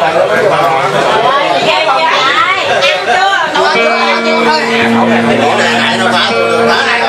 Ăn chưa? Thôi, thôi, thôi. Không, cái món này lại nó phá, phá này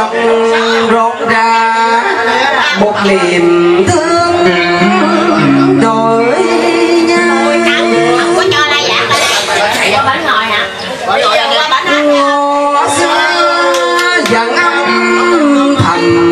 lòng rộn ra một niềm thương đổi nhau. Có cho lai dạ chạy qua bánh ngồi hả ngồi qua bánh ngồi xưa dần âm thầm